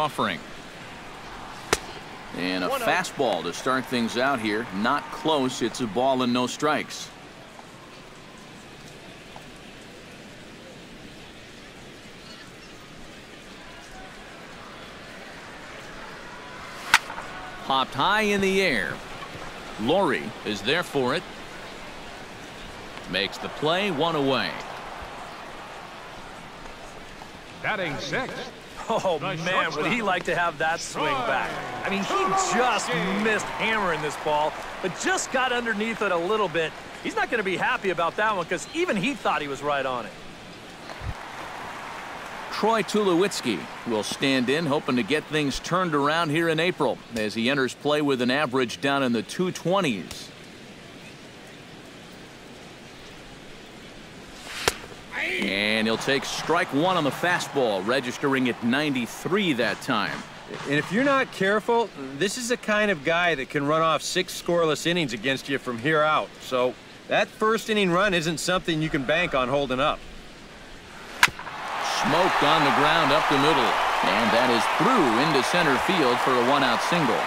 offering. And a oh. fastball to start things out here. Not close. It's a ball and no strikes. Popped high in the air. Lawrie is there for it. Makes the play one away. Batting six. Oh, Nice man, would he like to have that swing back. I mean, he just missed hammering this ball, but just got underneath it a little bit. He's not going to be happy about that one because even he thought he was right on it. Troy Tulowitzki will stand in, hoping to get things turned around here in April as he enters play with an average down in the 220s. And he'll take strike one on the fastball, registering at 93 that time. And if you're not careful, this is the kind of guy that can run off six scoreless innings against you from here out. So that first inning run isn't something you can bank on holding up. Smoked on the ground up the middle. And that is through into center field for a one out single.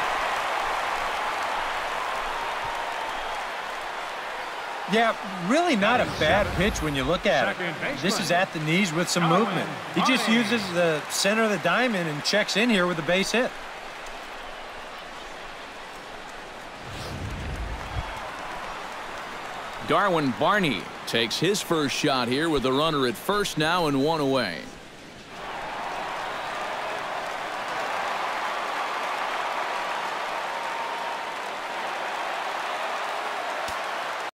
Yeah, really not a bad pitch when you look at it. This is at the knees with some movement. He just uses the center of the diamond and checks in here with a base hit. Darwin Barney takes his first shot here with a runner at first now and one away.